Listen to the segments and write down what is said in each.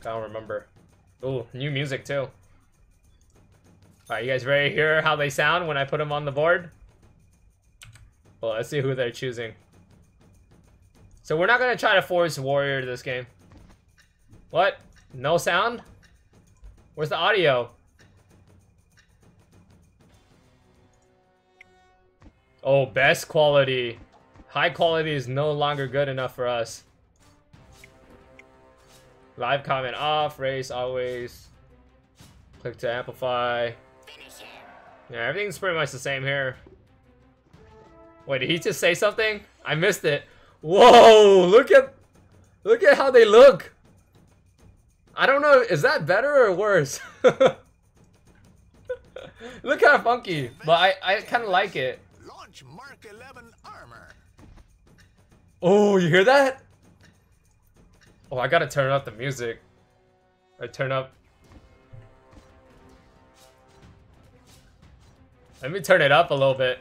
I don't remember. Ooh, new music too. Alright, you guys ready to hear how they sound when I put them on the board? Well, let's see who they're choosing. So we're not gonna try to force Warrior to this game. What? No sound? Where's the audio? Oh, best quality. High quality is no longer good enough for us. Live comment off, race always. Click to amplify. Yeah, everything's pretty much the same here. Wait, did he just say something? I missed it. Whoa, look at look at how they look. I don't know, is that better or worse? look how funky, but I, I kind of like it. Launch Mark 11 armor. Oh, you hear that? Oh, I gotta turn up the music. I turn up. Let me turn it up a little bit.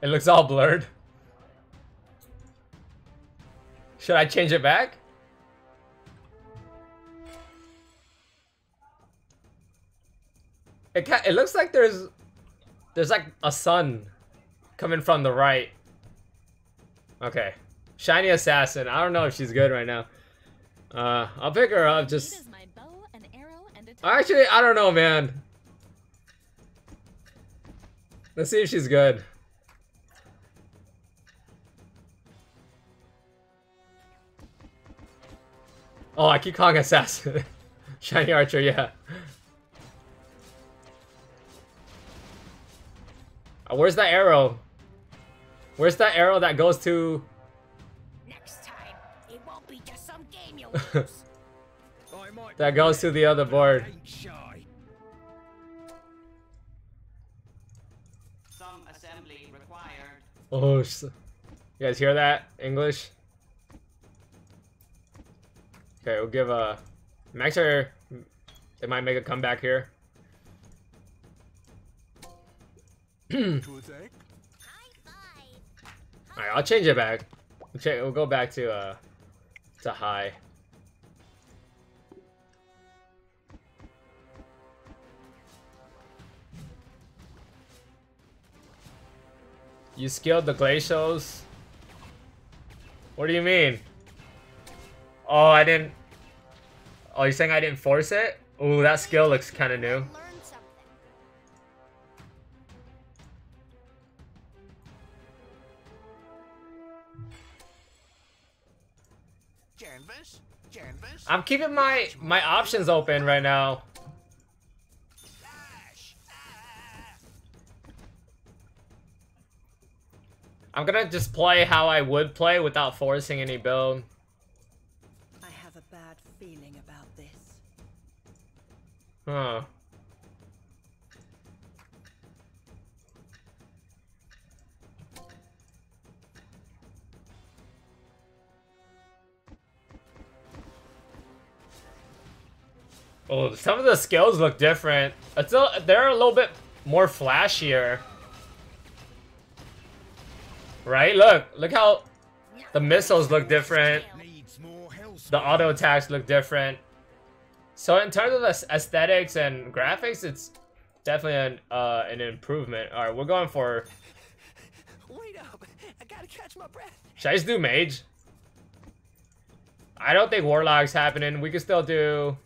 It looks all blurred. Should I change it back? It it looks like there's there's like a sun coming from the right. Okay. Shiny Assassin. I don't know if she's good right now. Uh, I'll pick her up just... Actually, I don't know, man. Let's see if she's good. Oh, I keep calling Assassin. Shiny Archer, yeah. Uh, where's the arrow? Where's that arrow that goes to... Next time, it won't be just some game you'll lose. that goes to the other board. Some assembly required. Oh, sh- you guys hear that? English? Okay, we'll give uh, a... Make sure they might make a comeback here. Alright, I'll change it back. We'll, go back to, uh, to high. You skilled the glacials? What do you mean? Oh, I didn't... Oh, you're saying I didn't force it? Ooh, that skill looks kind of new. I'm keeping my my options open right now. I'm gonna just play how I would play without forcing any build. I have a bad feeling about this. Huh. Oh, some of the skills look different. It's a, they're a little bit more flashier. Right? Look, look how the missiles look different. The auto attacks look different. So in terms of the aesthetics and graphics, it's definitely an uh, an improvement. All right, we're going for. Wait up! I gotta catch my breath. Should I just do mage? I don't think warlock's happening. We can still do.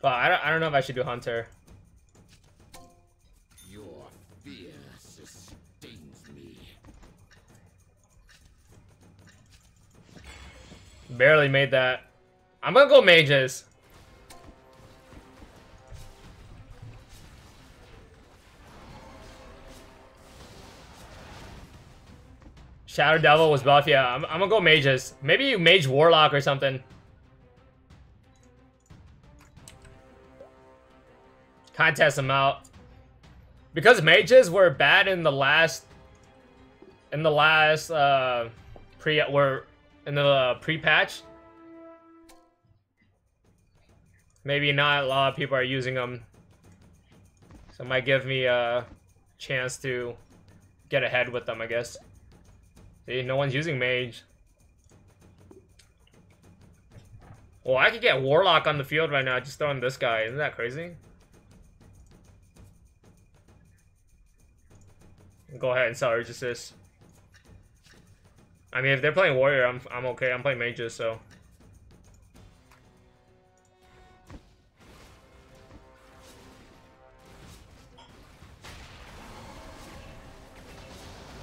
But I don't. I don't know if I should do hunter. Your fear sustains me. Barely made that. I'm gonna go mages. Shadow Devil was buff, yeah. I'm, I'm gonna go mages. Maybe you mage warlock or something. Of test them out. Because mages were bad in the last... In the last, uh... Pre... Were... In the pre-patch. Maybe not a lot of people are using them. So it might give me a chance to get ahead with them, I guess. See, no one's using mage. Well, I could get Warlock on the field right now just throwing this guy. Isn't that crazy? Go ahead and Surge Assist. I mean, if they're playing Warrior, I'm, I'm okay. I'm playing Mages, so...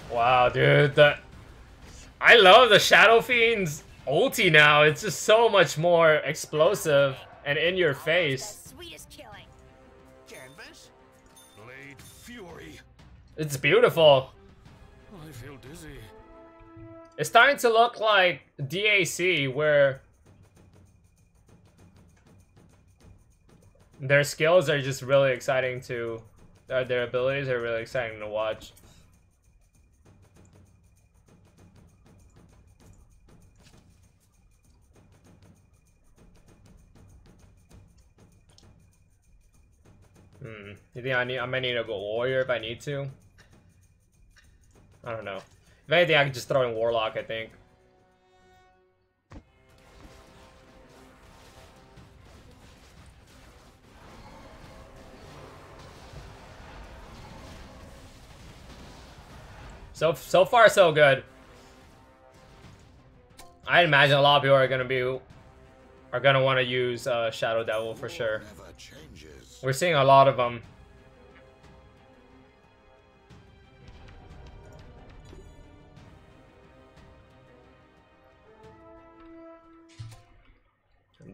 Wow, dude, the I love the Shadow Fiend's ulti now. It's just so much more explosive and in your face. It's beautiful. I feel dizzy. It's starting to look like DAC where their skills are just really exciting to uh, their abilities are really exciting to watch. Hmm. You think I need? I might need to go warrior if I need to. I don't know. If anything, I could just throw in warlock. I think. So so far so good. I imagine a lot of people are gonna be are gonna want to use uh, Shadow Devil for sure. We're seeing a lot of them.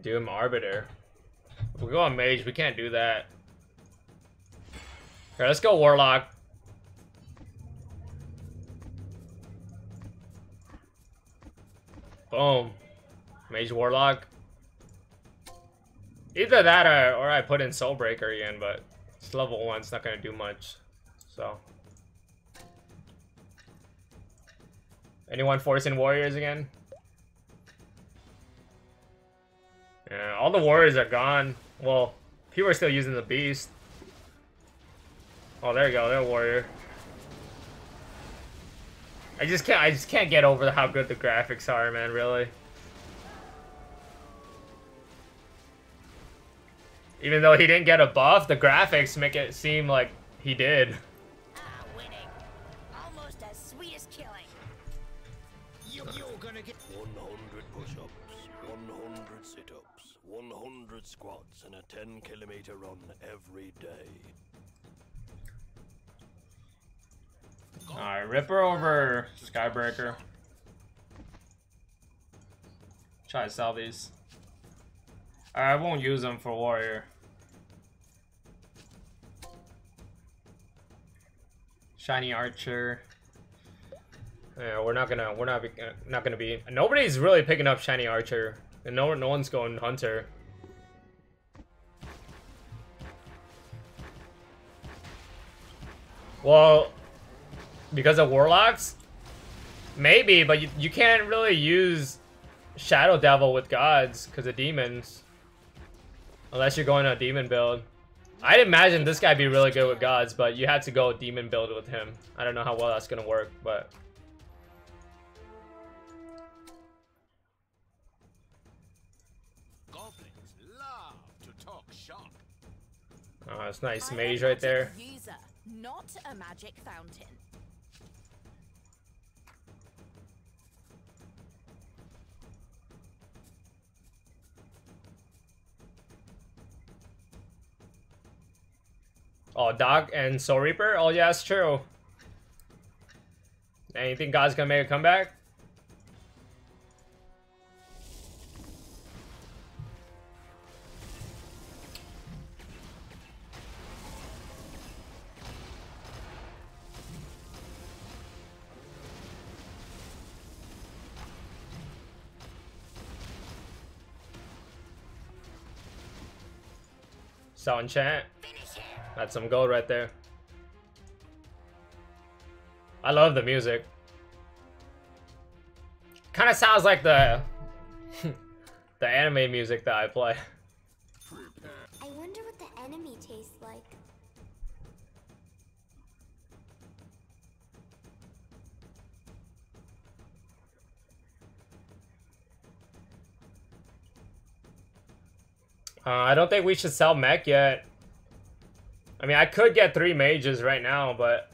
Doom Arbiter. If we go on Mage, we can't do that. Here, let's go Warlock. Boom. Mage Warlock. Either that or, or I put in Soulbreaker again, but it's level 1, it's not going to do much. So. Anyone forcing Warriors again? Yeah, all the Warriors are gone. Well, people are still using the Beast. Oh, there you go, they're Warrior. I just can't I just can't get over how good the graphics are, man, really. Even though he didn't get a buff, the graphics make it seem like he did. squats, and a 10 kilometer run every day. Alright, Ripper over Skybreaker. Try to sell these. I won't use them for Warrior. Shiny Archer. Yeah, we're not gonna, we're not, be, uh, not gonna be. Nobody's really picking up Shiny Archer, and no, no one's going Hunter. Well, because of Warlocks? Maybe, but you, you can't really use Shadow Devil with gods because of demons. Unless you're going a demon build. I'd imagine this guy be really good with gods, but you had to go demon build with him. I don't know how well that's gonna work, but Goblins love to talk shop. oh, it's nice I'm mage right there. Not a magic fountain. Oh, Doc and Soul Reaper? Oh, yeah, that's true. Anything God's gonna make a comeback? Sound chant. That's some gold right there. I love the music. Kind of sounds like the the anime music that I play. Uh, I don't think we should sell mech yet. I mean, I could get three mages right now, but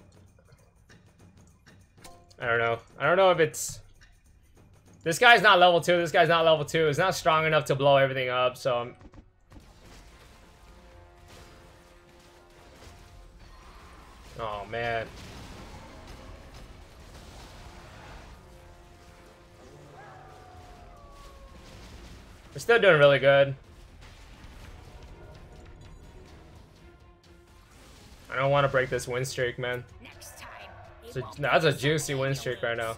I don't know. I don't know if it's this guy's not level two. This guy's not level two. He's not strong enough to blow everything up. So I'm... Oh man. We're still doing really good. I don't want to break this win streak, man. Next time, it It's a- won't be that's a juicy win streak right now.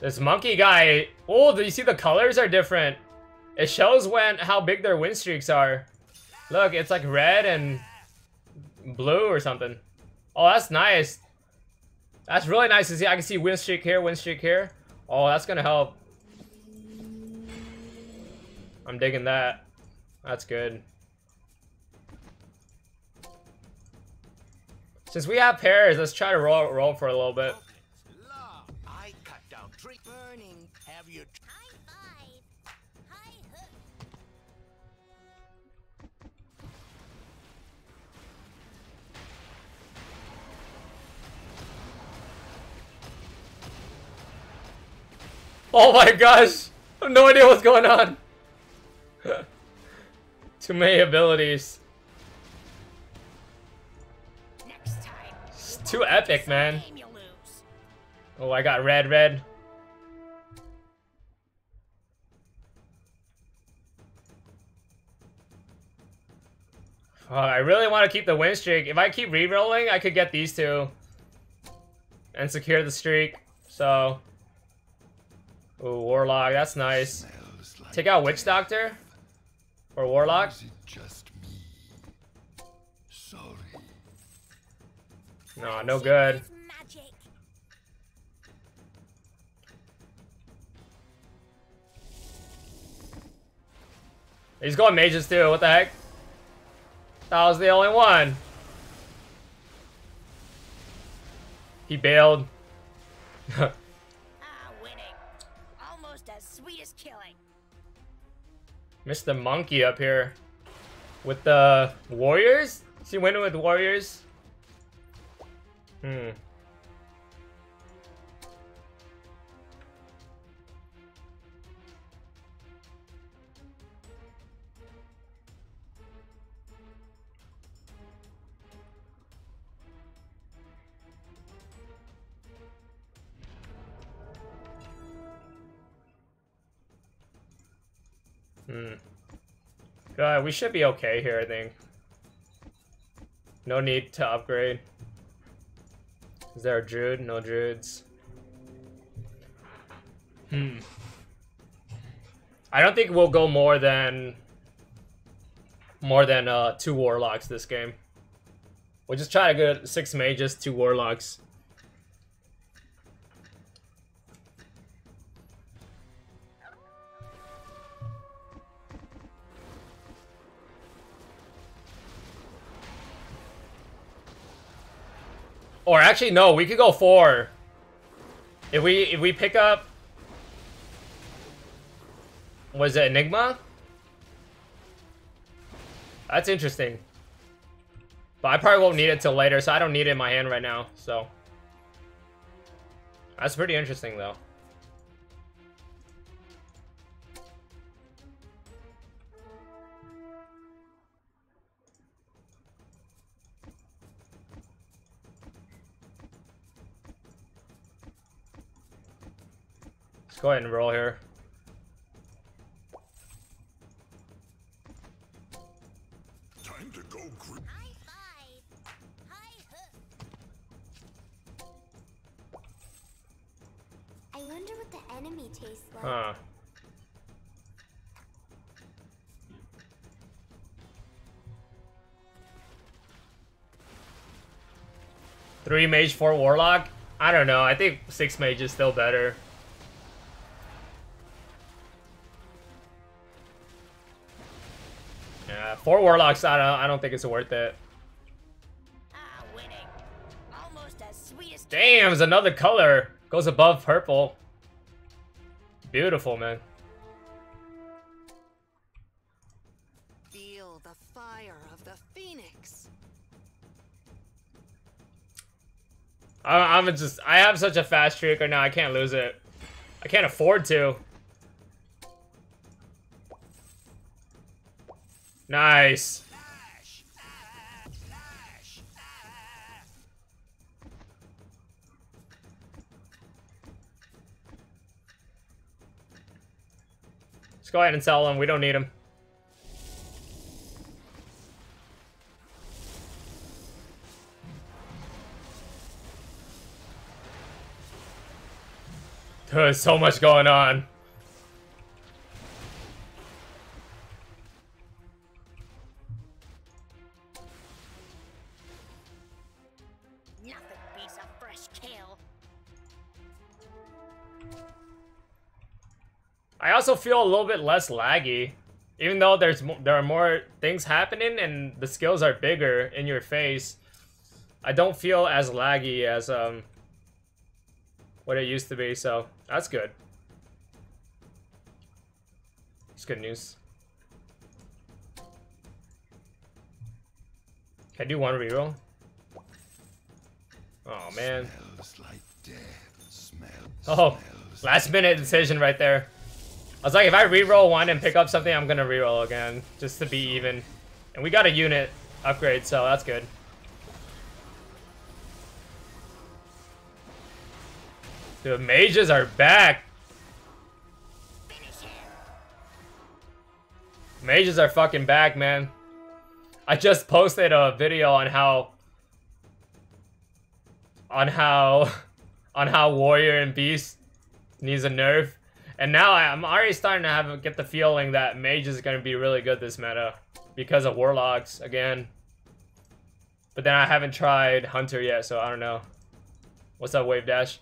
This monkey guy. Oh, do you see the colors are different? It shows when how big their win streaks are. Look, it's like red and blue or something. Oh, that's nice. That's really nice to see. I can see win streak here, win streak here. Oh, that's gonna help. I'm digging that. That's good. Since we have pairs, let's try to roll roll for a little bit. Oh my gosh! I have no idea what's going on. Too many abilities. Too epic, man. Oh, I got red, red. Oh, I really want to keep the win streak. If I keep re-rolling, I could get these two. And secure the streak. So. Ooh, Warlock, that's nice. Take out Witch Doctor. Or Warlock. No, no good. He's going mages too. What the heck? That was the only one. He bailed. Ah, winning. Almost as sweet as killing. Mr. Monkey up here. With the Warriors? Is he winning with Warriors? Hmm. Hmm. We should be okay here, I think. No need to upgrade. Is there a druid? No druids. Hmm. I don't think we'll go more than more than uh, two warlocks this game. We'll just try to get six mages, two warlocks. Or actually, no, we could go four. If we if we pick up, was it Enigma? That's interesting. But I probably won't need it till later, so I don't need it in my hand right now. So that's pretty interesting, though. Go ahead and roll here. Time to go gr- High five. High hook. I wonder what the enemy tastes like. Huh. Three mage, four warlock? I don't know. I think six mage is still better. Yeah, four warlocks. I don't. I don't think it's worth it. Ah, Damn, it's another color. Goes above purple. Beautiful, man. Feel the fire of the phoenix. I, I'm just. I have such a fast streak right now. I can't lose it. I can't afford to. Nice. Let's go ahead and sell them. We don't need them. There's so much going on. I also feel a little bit less laggy. Even though there's there are more things happening and the skills are bigger in your face, I don't feel as laggy as um what it used to be, so that's good. It's good news. Can I do one reroll? Oh man. Like. Oh, last minute decision right there. I was like, if I reroll one and pick up something, I'm gonna reroll again, just to be even. And we got a unit upgrade, so that's good. The mages are back. Mages are fucking back, man. I just posted a video on how on how on how warrior and beast needs a nerf. And now I'm already starting to have get the feeling that mage is going to be really good this meta because of warlocks again. But then I haven't tried hunter yet, so I don't know. What's up, wave dash?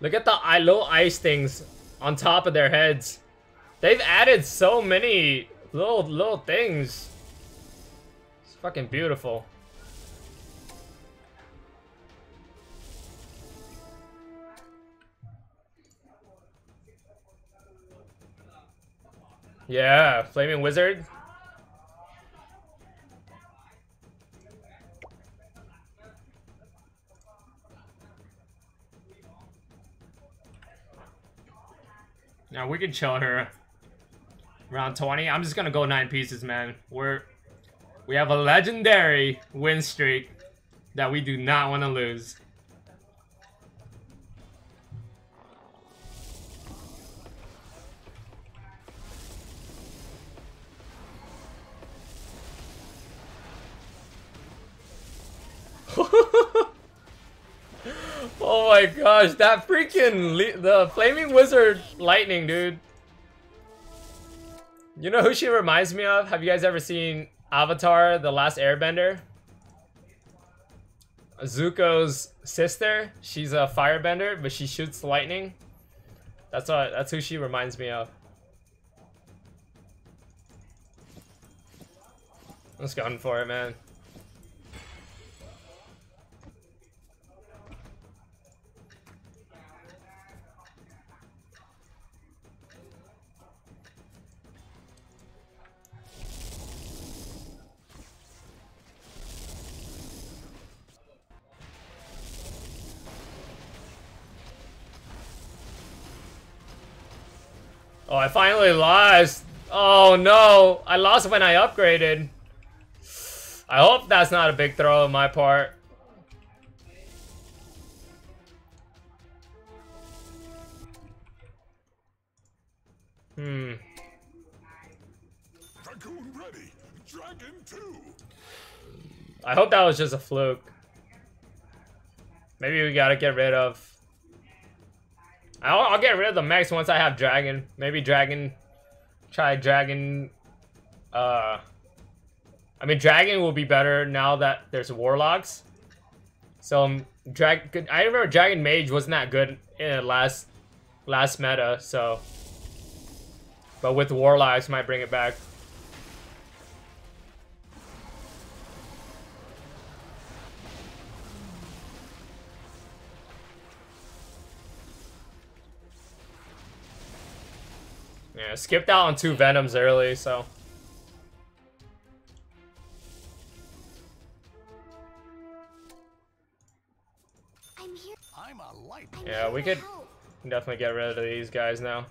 Look at the little ice things on top of their heads. They've added so many little little things. It's fucking beautiful. Yeah, flaming wizard. Now we can chill her. Round 20. I'm just gonna go nine pieces, man. We're we have a legendary win streak that we do not want to lose. My gosh, that freaking the flaming wizard lightning, dude. You know who she reminds me of? Have you guys ever seen Avatar: The Last Airbender? Zuko's sister. She's a firebender, but she shoots lightning. That's what. That's who she reminds me of. Let's go for it, man. Oh, I finally lost. Oh no, I lost when I upgraded. I hope that's not a big throw on my part. Hmm. Dragoon ready. Dragon 2. I hope that was just a fluke. Maybe we gotta get rid of. I'll, I'll get rid of the mechs once I have dragon. Maybe dragon. Try dragon. Uh. I mean, dragon will be better now that there's warlocks. So, um, drag. I remember dragon mage wasn't that good in the last last meta, so. But with Warlocks, might bring it back. Yeah, skipped out on two Venoms early, so. I'm here. I'm a light. I'm Yeah, we could- Definitely get rid of these guys now.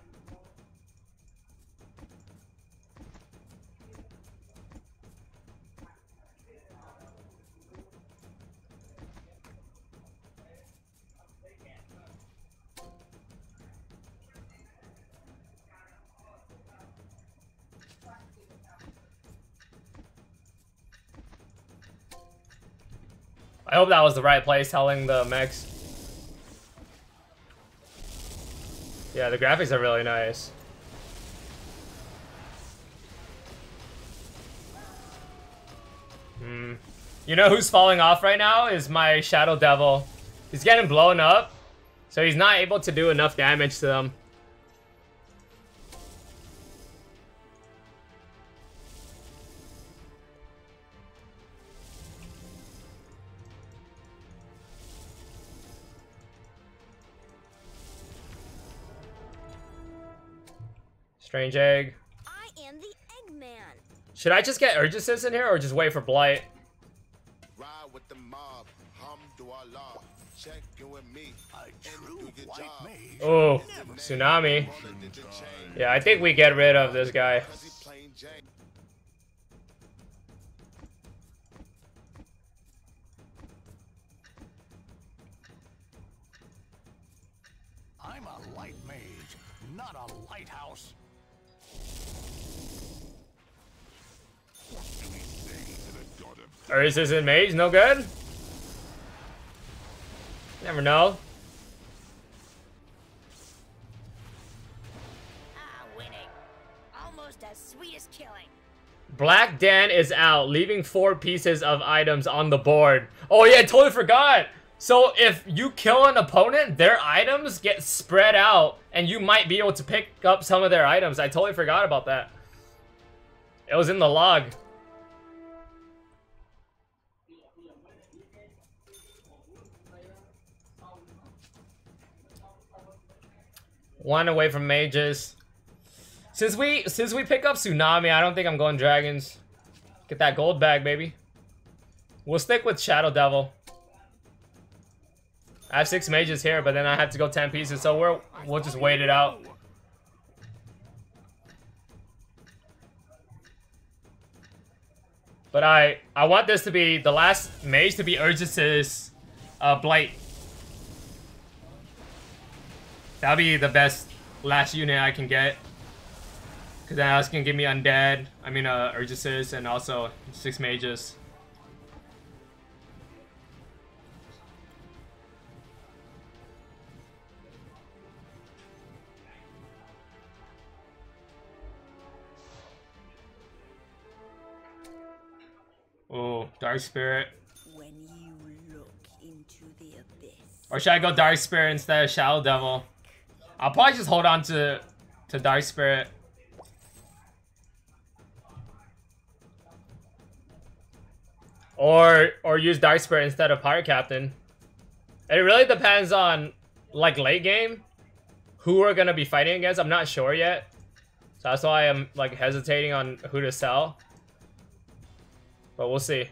I hope that was the right place telling the mechs. Yeah, the graphics are really nice. Hmm. You know who's falling off right now is my Shadow Devil. He's getting blown up, so he's not able to do enough damage to them. Strange Egg. I am the Eggman. Should I just get Egersis in here or just wait for Blight? Ride with the mob, Hamdulillah. Check in with me. A and true do your white job. mage. Oh, Tsunami. Brother did the chain, Yeah, I think we get rid of this guy. 'cause he plain Jane. I'm a light mage, not a lighthouse. Ursus and Mage, no good? Never know. Ah, winning. Almost as sweet as killing. Black Dan is out, leaving four pieces of items on the board. Oh yeah, I totally forgot. So if you kill an opponent, their items get spread out, and you might be able to pick up some of their items. I totally forgot about that. It was in the log. One away from mages. Since we since we pick up Tsunami, I don't think I'm going dragons. Get that gold bag, baby. We'll stick with Shadow Devil. I have six mages here, but then I have to go ten pieces, so we're we'll just wait it out. But I I want this to be the last mage to be Egersis uh, Blight. That'll be the best last unit I can get. Cause then that's gonna give me undead. I mean, uh, Egersis and also six mages. Oh, Dark Spirit. When you look into the abyss. Or should I go Dark Spirit instead of Shadow Devil? I'll probably just hold on to to Dark Spirit. Or or use Dark Spirit instead of Pirate Captain. It really depends on like late game who we're gonna be fighting against. I'm not sure yet. So that's why I'm like hesitating on who to sell. But we'll see.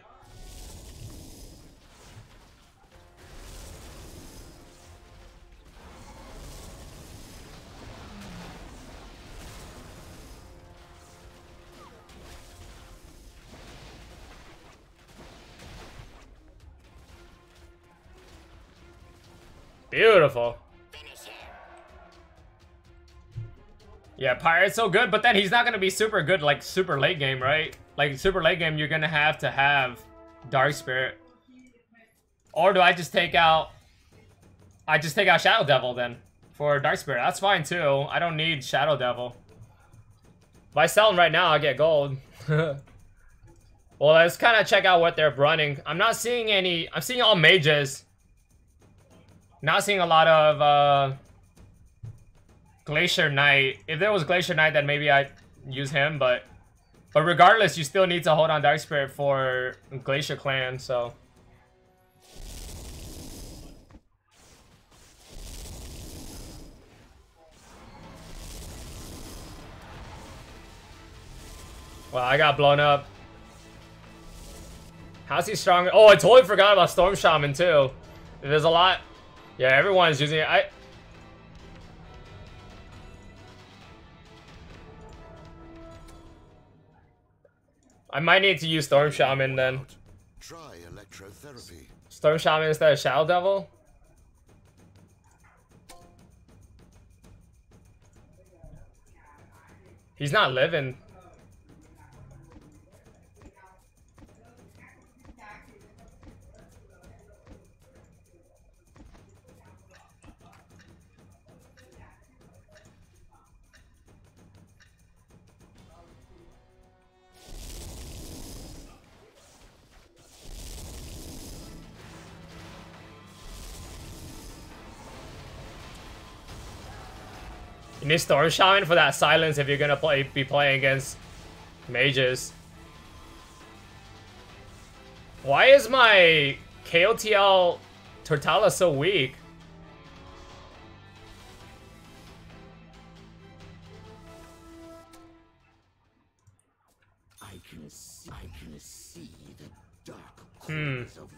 Beautiful. Yeah, Pirate's so good, but then he's not gonna be super good like super late game, right? Like super late game, you're gonna have to have Dark Spirit. Or do I just take out? I just take out Shadow Devil then for Dark Spirit. That's fine too. I don't need Shadow Devil. If I sell them right now, I get gold. well, let's kind of check out what they're running. I'm not seeing any. I'm seeing all mages. Not seeing a lot of. uh Glacier Knight. If there was Glacier Knight, then maybe I'd use him, but but regardless, you still need to hold on Dark Spirit for Glacier Clan, so. Well, I got blown up. How's he stronger? Oh, I totally forgot about Storm Shaman too. There's a lot. Yeah, everyone's using it. I. I might need to use Storm Shaman then. Try electrotherapy. Storm Shaman instead of Shadow Devil? He's not living. Need Storm Shaman for that silence if you're gonna play be playing against mages. Why is my KOTL Tortola so weak? I can see, I can see the dark Hmm. of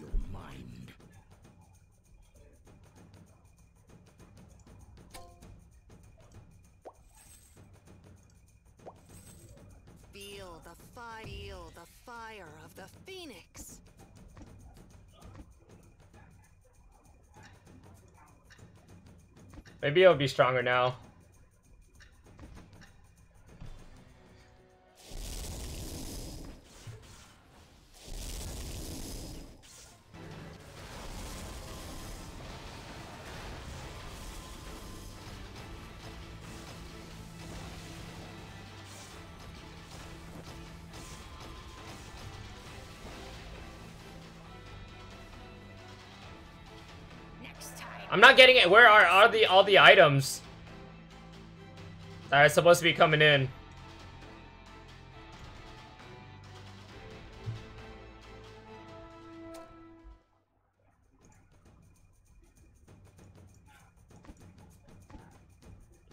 phoenix. Maybe it'll be stronger now. I'm not getting it. Where are, are the all the items that are supposed to be coming in?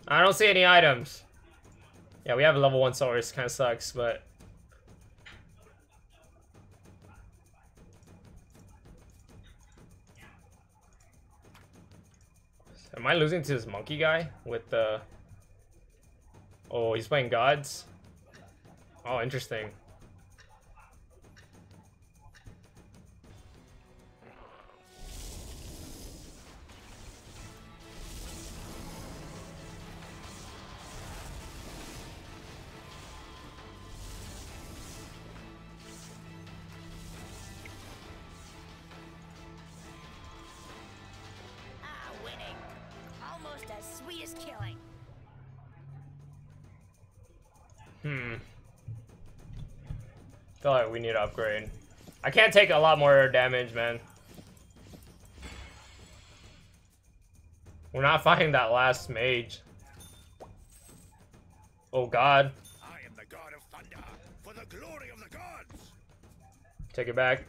I don't see any items. Yeah, we have a level one source. Kind of sucks, but Am I losing to this monkey guy with the... Oh, he's playing gods? Oh, interesting. We need to upgrade. I can't take a lot more damage, man. We're not fighting that last mage. Oh god. I am the god of thunder, for the glory of the gods. Take it back.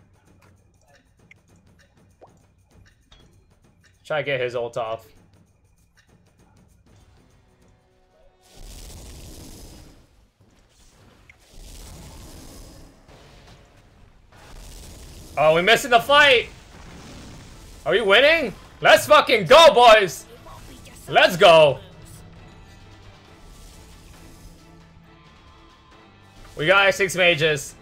Try to get his ult off. Oh, we're missing the fight! Are we winning? Let's fucking go, boys! Let's go! We got six mages.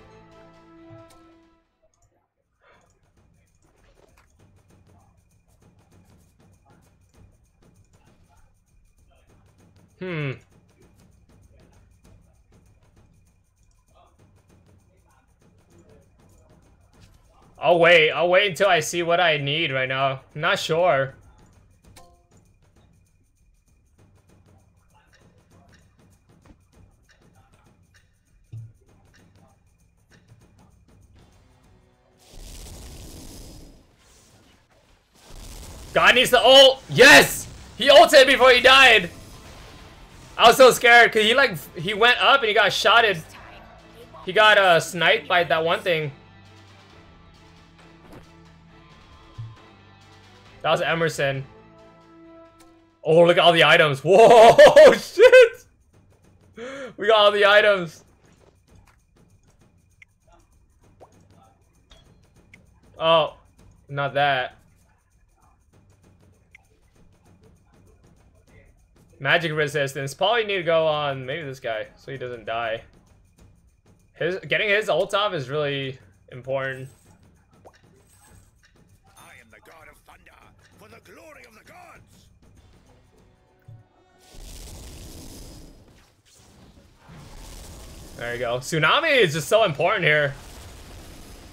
Hmm. I'll wait. I'll wait until I see what I need right now. I'm not sure. God needs to ult. Yes! He ulted before he died. I was so scared because he like he went up and he got shotted. He got uh sniped by that one thing. That was Emerson. Oh, look at all the items. Whoa, shit! We got all the items. Oh, not that. Magic resistance. Probably need to go on maybe this guy so he doesn't die. His getting his ult off is really important. There you go. Tsunami is just so important here.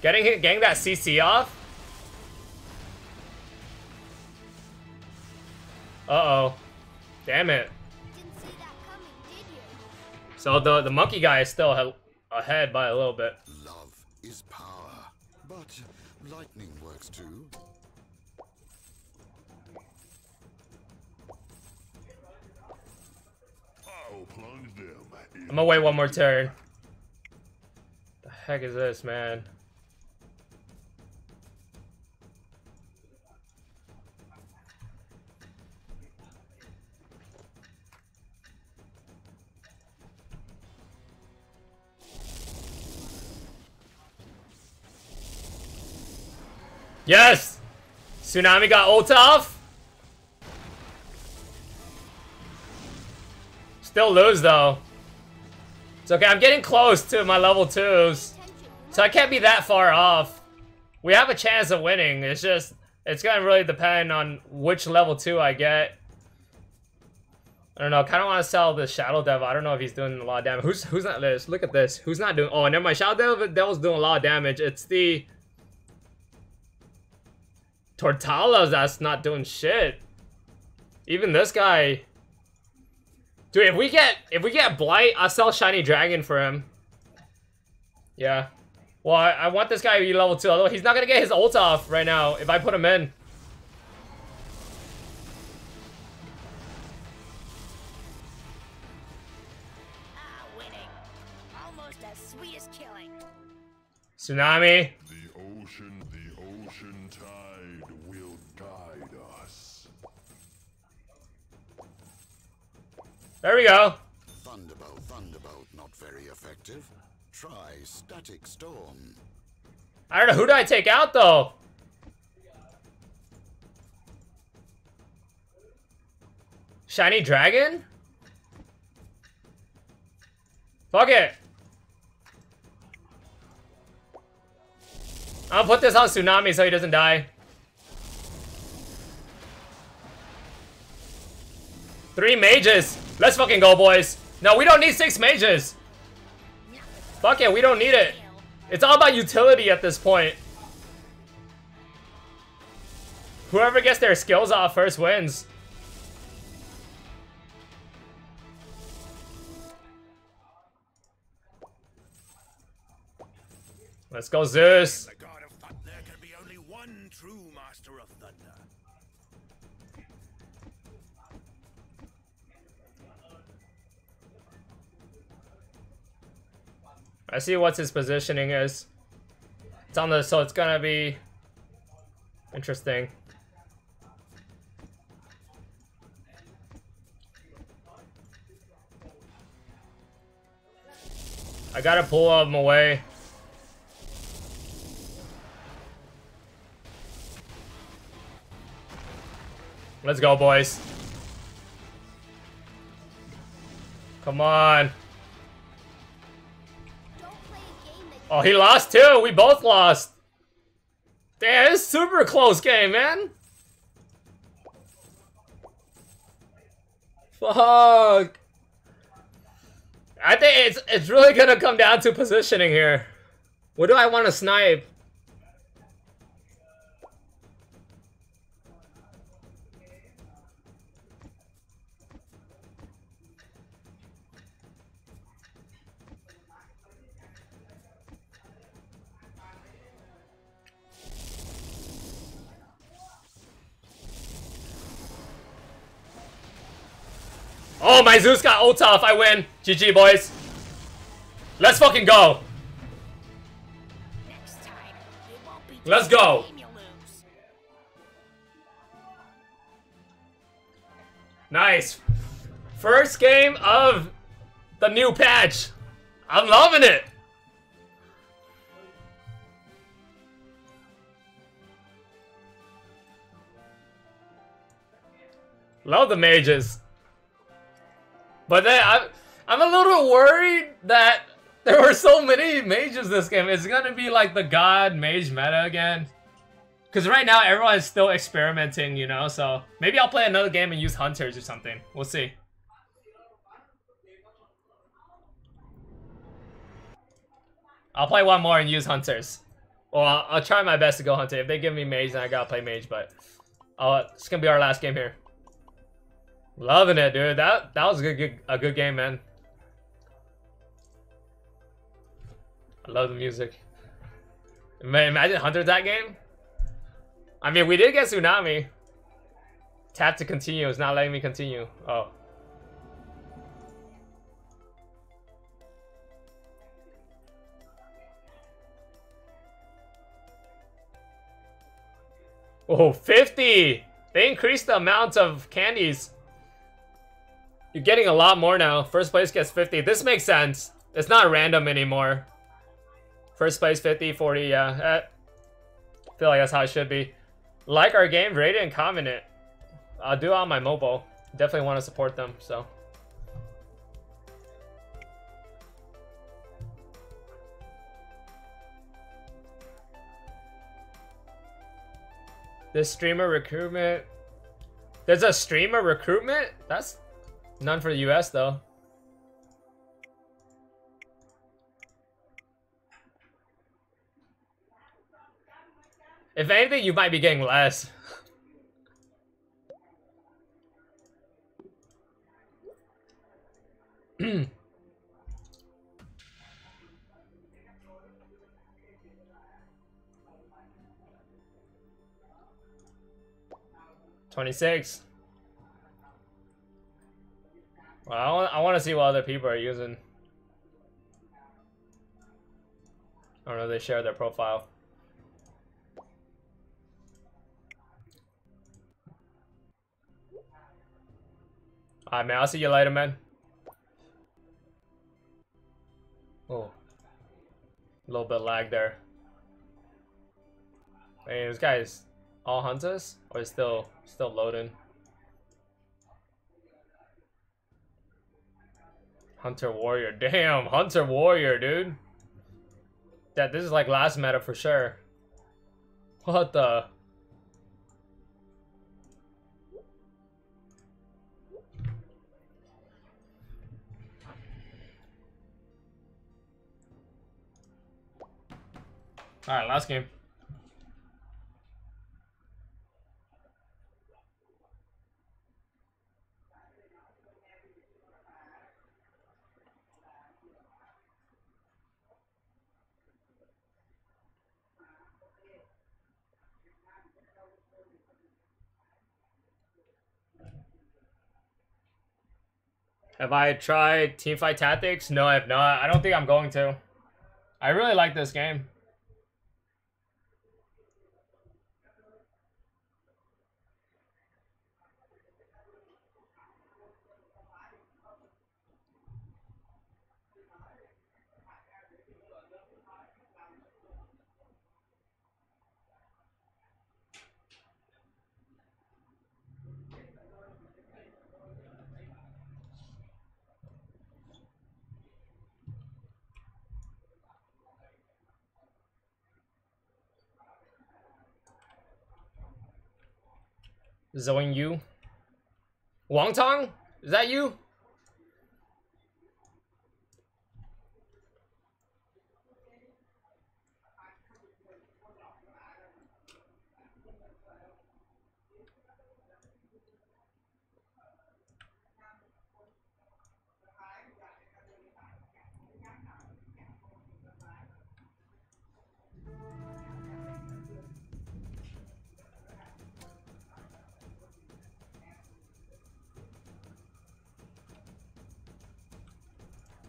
Getting hit, getting that CC off. Uh oh. Damn it. Didn't see that coming. So the the monkey guy is still ahead by a little bit. Love is power, but lightning works too. I'm gonna wait one more turn. The heck is this, man? Yes! Tsunami got ult off. Still lose though. It's okay, I'm getting close to my level 2s. So I can't be that far off. We have a chance of winning. It's just, it's gonna really depend on which level 2 I get. I don't know, I kinda wanna sell the Shadow Devil. I don't know if he's doing a lot of damage. Who's who's not this? Look at this. Who's not doing oh never mind. Shadow Devil Devil's doing a lot of damage. It's the Tortolas that's not doing shit. Even this guy. Dude, if we get if we get Blight, I'll sell Shiny Dragon for him. Yeah. Well, I, I want this guy to be level 2, although he's not gonna get his ult off right now if I put him in. Ah, winning. Almost as sweet as killing. Tsunami. There we go. Thunderbolt, Thunderbolt, not very effective. Try Static Storm. I don't know who do I take out though. Shiny Dragon? Fuck it. I'll put this on Tsunami so he doesn't die. Three mages. Let's fucking go, boys. No, we don't need six mages. Fuck it, we don't need it. It's all about utility at this point. Whoever gets their skills off first wins. Let's go, Zeus. I see what his positioning is. It's on the, so it's gonna be interesting. I gotta pull him away. Let's go, boys. Come on. Oh, he lost too. We both lost. Damn, it's super close game, man. Fuck. I think it's it's really gonna come down to positioning here. What do I want to snipe? Oh, my Zeus got ult off. I win. GG, boys. Let's fucking go. Let's go. Nice. First game of the new patch. I'm loving it. Love the mages. But then I'm, I'm a little worried that there were so many mages this game. It's gonna be like the god mage meta again. Because right now everyone is still experimenting, you know, so maybe I'll play another game and use hunters or something. We'll see. I'll play one more and use hunters. Well, I'll, I'll try my best to go hunter. If they give me mage, then I gotta play mage, but uh, it's gonna be our last game here. Loving it, dude. That that was a good, good a good game, man. I love the music. Imagine Hunter that game. I mean, we did get Tsunami. Tap to continue. It's not letting me continue. Oh. Oh, 50! They increased the amount of candies. You're getting a lot more now. First place gets 50. This makes sense. It's not random anymore. First place 50, 40, yeah. Uh, feel like that's how it should be. Like our game, rate it and comment it. I'll do it on my mobile. Definitely want to support them, so. This streamer recruitment. There's a streamer recruitment? That's none for the US though. If anything, you might be getting less. Twenty-six. Well, I want, I want to see what other people are using. I don't know, they share their profile. Alright, man. I'll see you later, man. Oh. A little bit lag there. Hey, this guy is all hunters? Or is still still loading? Hunter Warrior. Damn, Hunter Warrior, dude. That this is like last meta for sure. What the? Alright, last game. Have I tried Teamfight Tactics? No, I have not. I don't think I'm going to. I really like this game. Zoing you. Wong Tong? Is that you?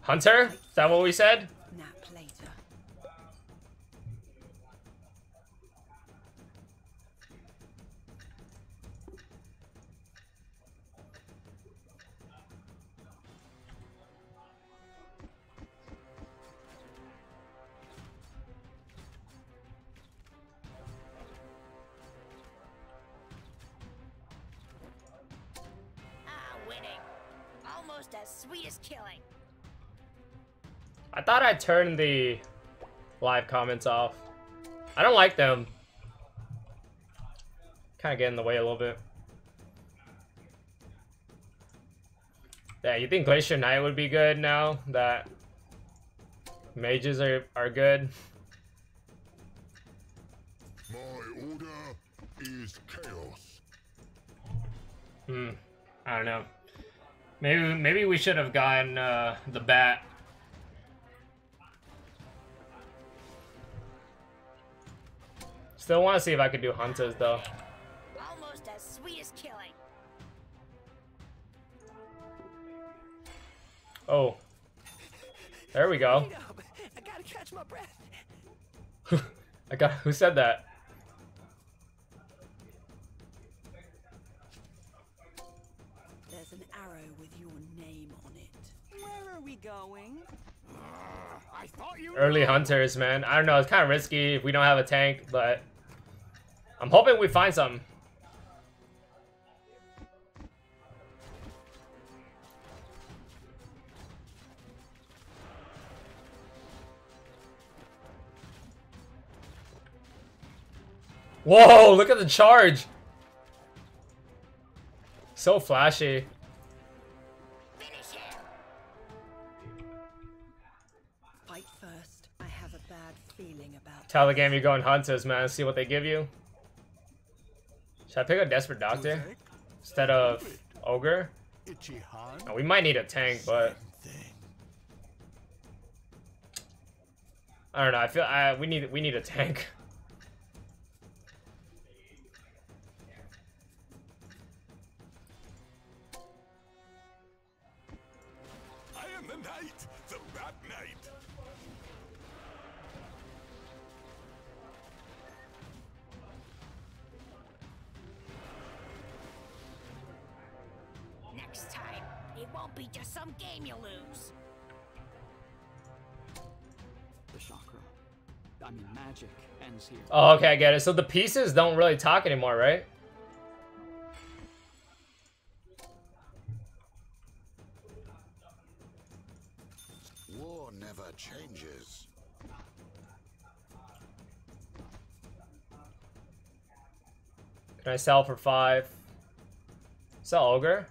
Hunter? Is that what we said? I thought I turned the live comments off. I don't like them. Kind of get in the way a little bit. Yeah, you think Glacier Knight would be good now that mages are, are good? My order is chaos. Hmm. I don't know. Maybe maybe we should have gotten uh, the bat. Still want to see if I could do hunters though. Almost as sweet as killing. Oh. There we go. I gotta catch my breath. I got who said that? There's an arrow with your name on it. Where are we going? Ah, I thought you Early hunters, man. I don't know. It's kind of risky if we don't have a tank, but I'm hoping we find some. Whoa, look at the charge. So flashy. Fight first. I have a bad feeling about Tell the game you're going hunters, man. See what they give you. Should I pick a desperate doctor instead of ogre? Oh, we might need a tank, but I don't know. I feel I we need we need a tank. I get it. So the pieces don't really talk anymore, right? War never changes. Can I sell for five? Sell ogre?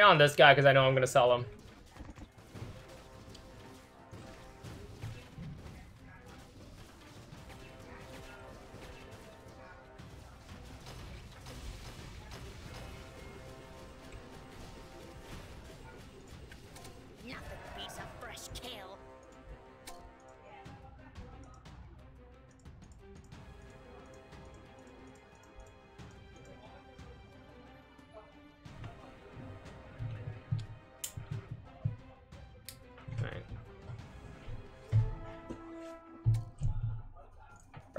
On this guy because I know I'm gonna sell him.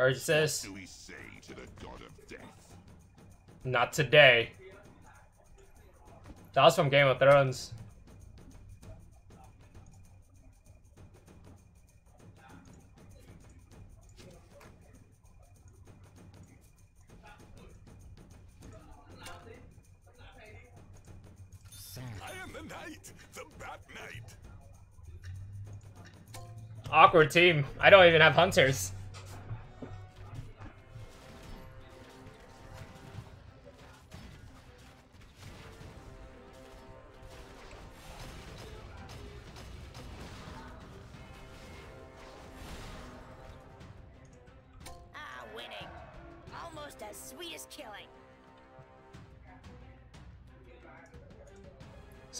Ursus, Do we say to the god of death? not today. That was from Game of Thrones. I am the knight, the Bat Knight. Awkward team. I don't even have hunters.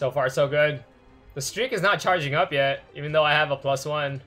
So far, so good. The streak is not charging up yet, even though I have a plus one.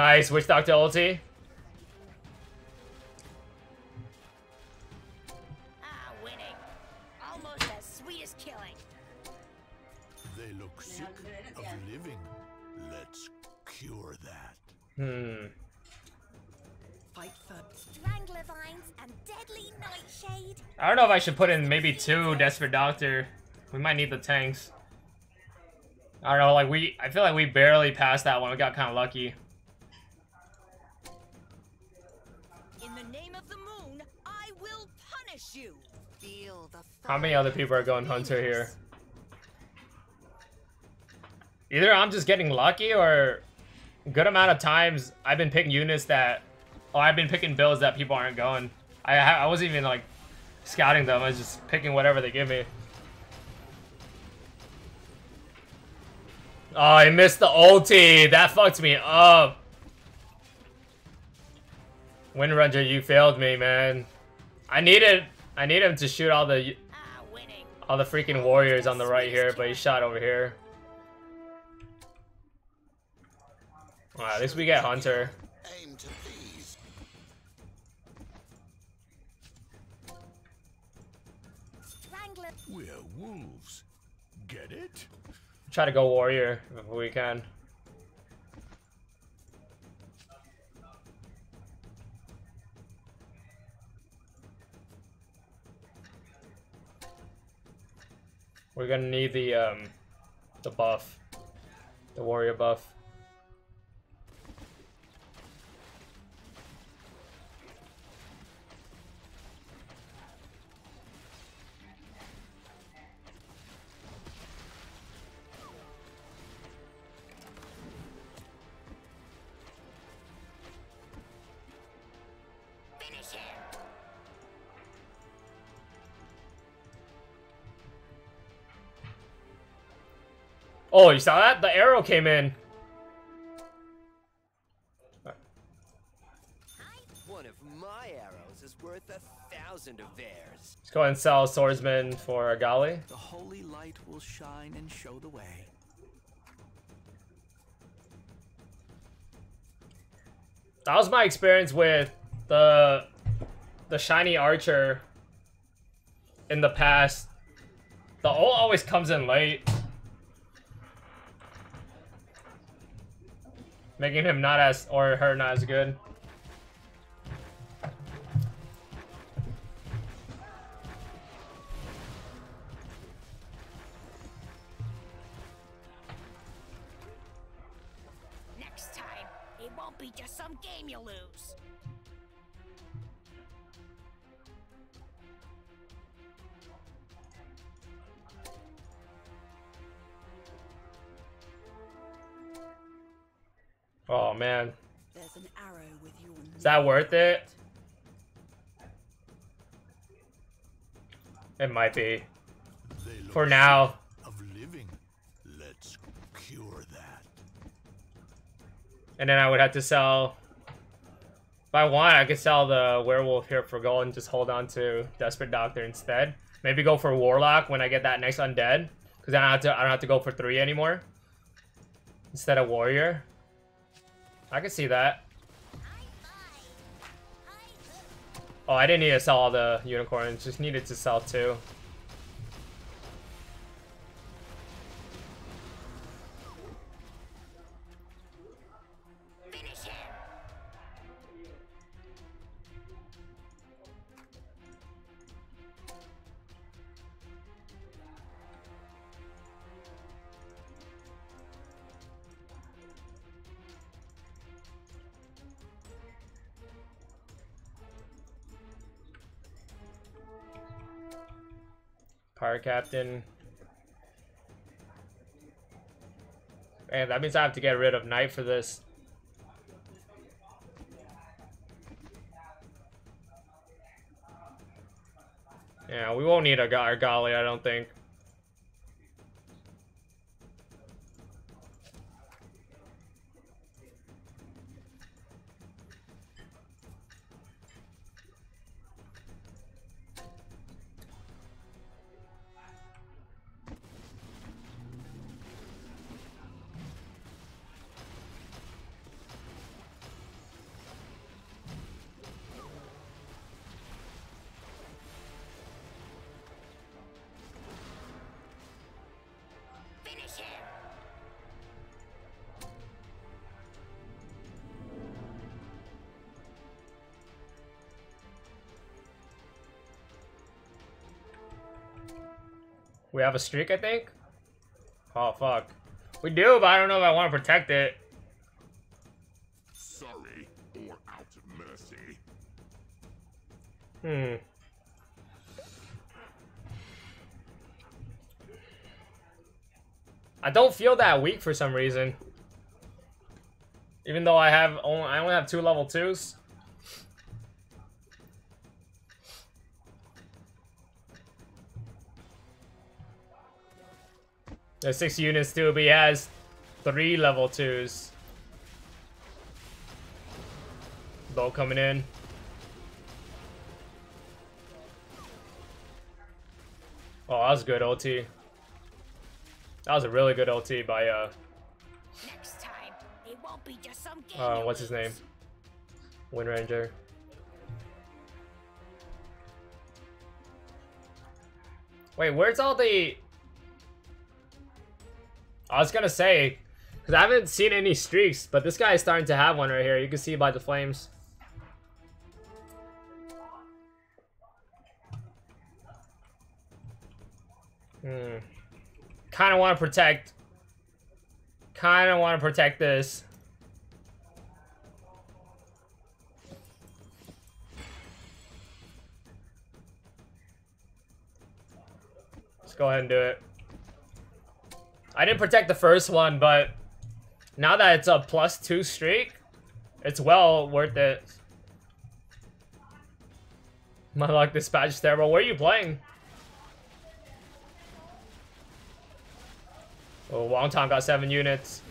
Nice, Witch Doctor ulti. Ah, winning. Almost as sweet as killing. They look sick of living. Let's cure that. Hmm. Fight for Strangler vines and deadly nightshade. I don't know if I should put in maybe two Desperate Doctor. We might need the tanks. I don't know, like we, I feel like we barely passed that one. We got kind of lucky. Moon, I will punish you. Feel the How many other people are going Hunter here? Either I'm just getting lucky or good amount of times I've been picking units that, oh, I've been picking builds that people aren't going. I, I wasn't even like scouting them. I was just picking whatever they give me. Oh, I missed the ulti. That fucked me up. Windranger, you failed me, man. I needed, I need him to shoot all the, all the freaking warriors on the right here, but he shot over here. Wow, at least we get Hunter. Aim to please. Strangler. We're wolves. Get it? Try to go warrior if we can. We're gonna need the um the buff. The warrior buff. Oh, you saw that? The arrow came in. One of my arrows is worth a thousand of theirs. Let's go ahead and sell swordsman for Gali. The holy light will shine and show the way. That was my experience with the the shiny archer in the past. The ult always comes in late. Making him not as or her not as good. Oh man. There's an arrow with your Is that worth it? It might be. For now. Of living. Let's cure that. And then I would have to sell. If I want, I could sell the werewolf here for gold and just hold on to Desperate Doctor instead. Maybe go for Warlock when I get that next undead. Because I don't have to I don't have to go for three anymore. Instead of Warrior. I can see that. Oh, I didn't need to sell all the unicorns, just needed to sell two. Captain. And that means I have to get rid of Knight for this. Yeah, we won't need a Golly, I don't think. We have a streak, I think? Oh, fuck. We do, but I don't know if I want to protect it. Sorry, or out of mercy. Hmm. I don't feel that weak for some reason. Even though I have only, I only have two level twos. There's six units too, but he has three level twos. Bow coming in. Oh, that was good OT. That was a really good OT by uh Next time, it won't be just some game. uh what's his name? Wind Ranger. Wait, where's all the I was gonna say, because I haven't seen any streaks, but this guy is starting to have one right here. You can see by the flames. Hmm. Kind of want to protect. Kind of want to protect this. Let's go ahead and do it. I didn't protect the first one, but now that it's a plus two streak, it's well worth it. My luck dispatch is terrible. Where are you playing? Oh, Wongtong got seven units.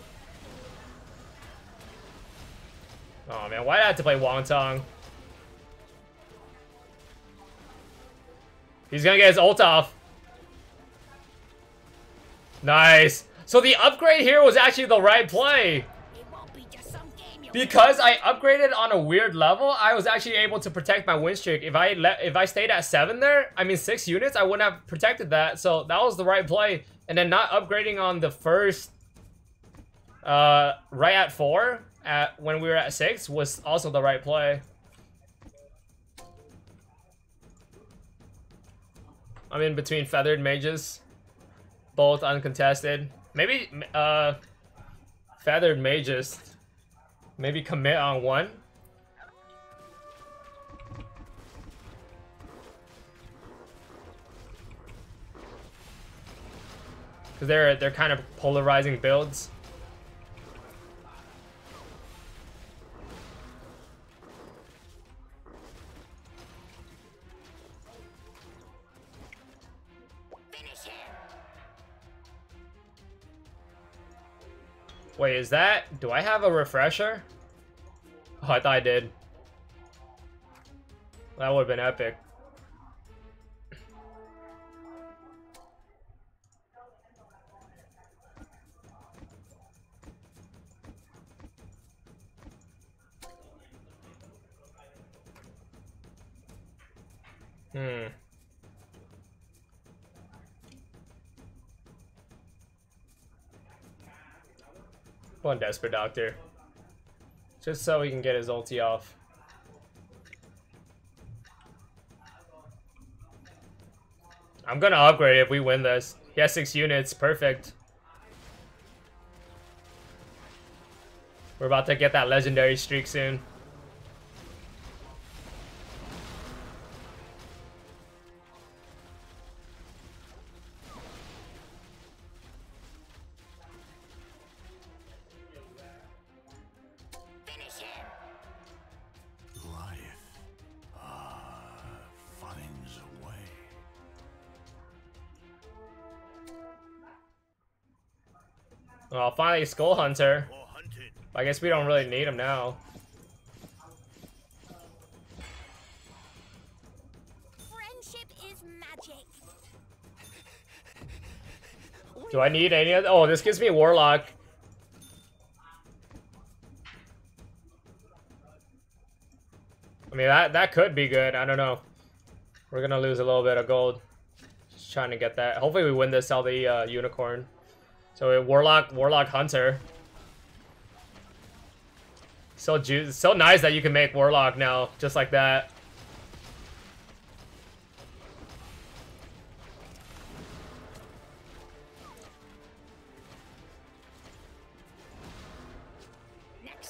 Oh man, why did I have to play Wongtong? He's gonna get his ult off. Nice. So the upgrade here was actually the right play. Because I upgraded on a weird level, I was actually able to protect my win streak. If I let, if I stayed at seven there, I mean six units, I wouldn't have protected that. So that was the right play. And then not upgrading on the first, uh, right at four, at when we were at six, was also the right play. I'm in between feathered mages, both uncontested. Maybe, uh, feathered mages. Maybe commit on one. Cause they're they're kind of polarizing builds. Wait, is that? Do I have a refresher? Oh, I thought I did. That would have been epic. One Desperate Doctor. Just so he can get his ulti off. I'm gonna upgrade if we win this. He has six units, perfect. We're about to get that legendary streak soon. Finally Skull Hunter. I guess we don't really need him now. Friendship is magic. Do I need any of Oh, this gives me Warlock. I mean, that, that could be good. I don't know. We're gonna lose a little bit of gold. Just trying to get that. Hopefully we win this, sell the uh, Unicorn. So Warlock, Warlock Hunter. So ju so nice that you can make Warlock now, just like that.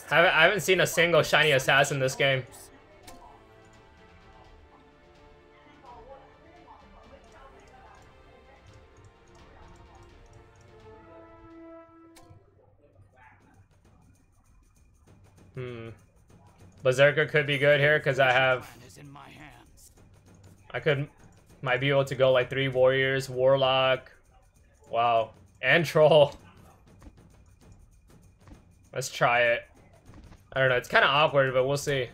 I haven't, I haven't seen a single shiny assassin in this game. Berserker could be good here because I have. I could, might be able to go like three warriors, warlock, wow, and troll. Let's try it. I don't know. It's kind of awkward, but we'll see.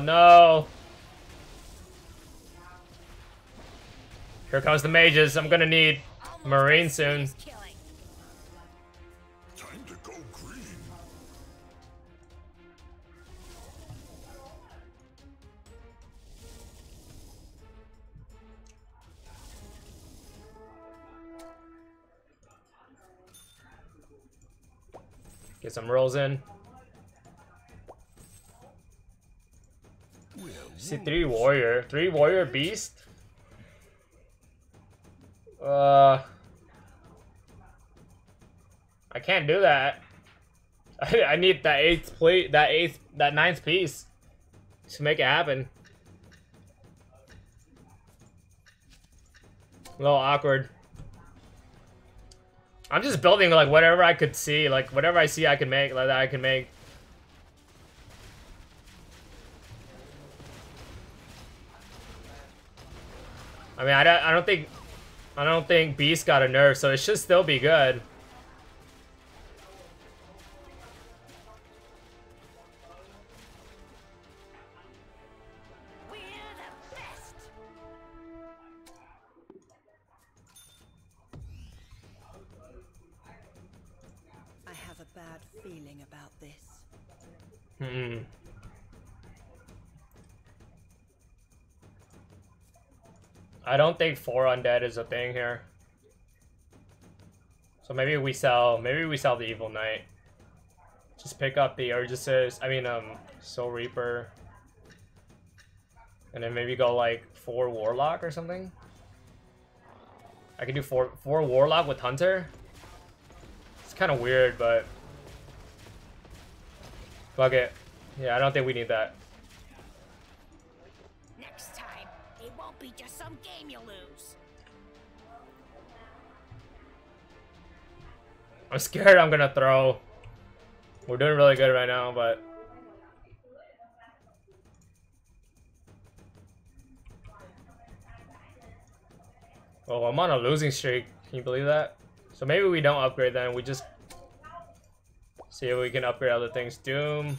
Oh no! Here comes the mages. I'm gonna need Marine soon. Time to go green. Get some rolls in. See, three warrior. Three warrior beast? Uh... I can't do that. I, I need that eighth plate, that eighth, that ninth piece to make it happen. A little awkward. I'm just building like whatever I could see, like whatever I see I can make, like that I can make. I mean, I don't, I don't think, I don't think Beast got a nerf, so it should still be good. I have a bad feeling about this. Hmm. I don't think four undead is a thing here. So maybe we sell, maybe we sell the Evil Knight. Just pick up the Urguses, I mean, um, Soul Reaper. And then maybe go like four Warlock or something. I can do four, four Warlock with Hunter. It's kind of weird, but... Fuck it. Yeah, I don't think we need that. I'm scared I'm gonna throw. We're doing really good right now, but... Oh, I'm on a losing streak. Can you believe that? So maybe we don't upgrade then. We just see if we can upgrade other things. Doom.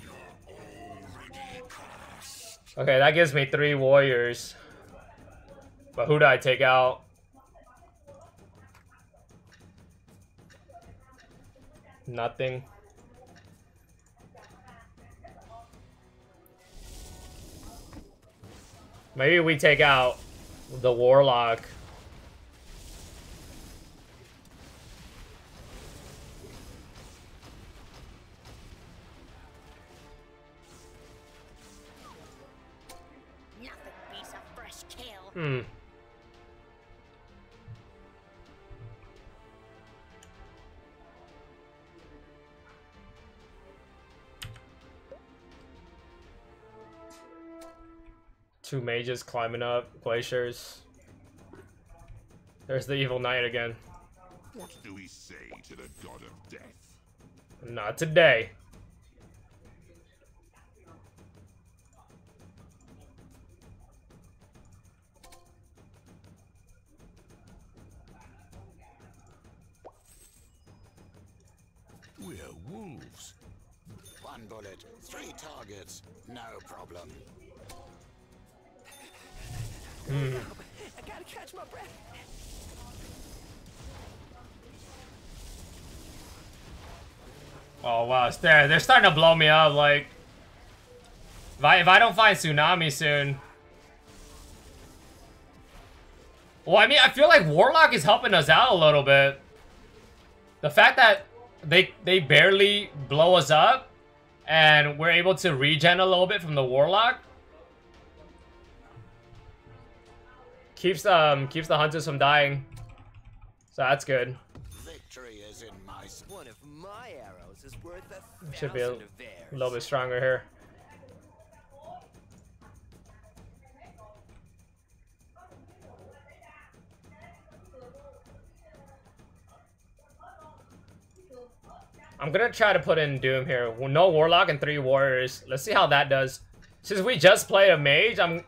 Okay, that gives me three warriors. But who do I take out? Nothing. Maybe we take out the warlock. Nothing beats a fresh kill. Hmm. Two mages climbing up glaciers. There's the evil knight again. What do we say to the god of death? Not today. We're wolves. One bullet, three targets, no problem. Hmm. I gotta catch my breath. Oh wow, it's there. They're starting to blow me up. Like, if I if I don't find tsunami soon. Well, I mean, I feel like Warlock is helping us out a little bit. The fact that they they barely blow us up, and we're able to regen a little bit from the Warlock. Keeps um keeps the hunters from dying. So that's good. Victory is in my One of my arrows is worth a Should be a thousand of theirs. little bit stronger here. I'm gonna try to put in Doom here. No Warlock and three Warriors. Let's see how that does. Since we just played a Mage, I'm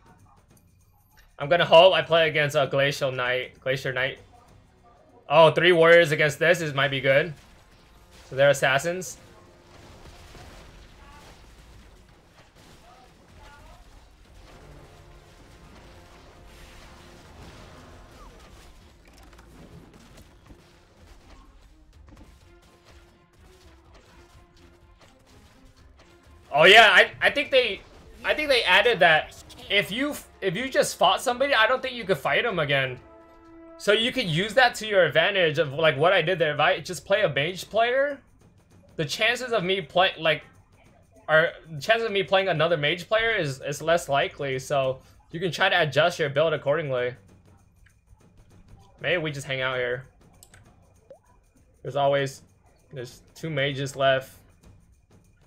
I'm gonna hope I play against a Glacial Knight, Glacier Knight. Oh, three Warriors against this is might be good. So they're assassins. Oh yeah, I I think they I think they added that if you if you just fought somebody, I don't think you could fight them again. So you could use that to your advantage of like what I did there. If I just play a mage player, the chances of me play like are chances of me playing another mage player is is less likely. So you can try to adjust your build accordingly. Maybe we just hang out here. There's always there's two mages left.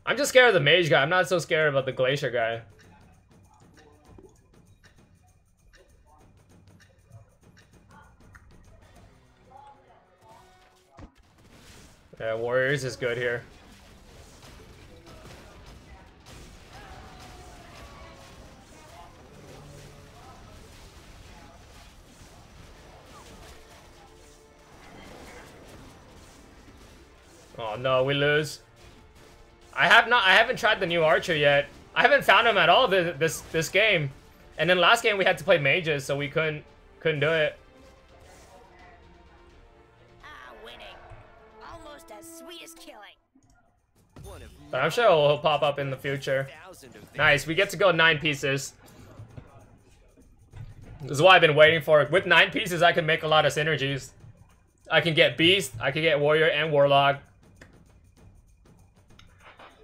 I'm just scared of the mage guy. I'm not so scared about the glacier guy. Yeah, warriors is good here. Oh no, we lose. I have not. I haven't tried the new archer yet. I haven't found him at all this this, this game. And then last game we had to play mages, so we couldn't couldn't do it. Ah, winning. Almost as sweet as killing. But I'm sure he'll, he'll pop up in the future. thousand of theirs. Nice. We get to go nine pieces. This is what I've been waiting for. It. With nine pieces, I can make a lot of synergies. I can get beast. I can get warrior and warlock.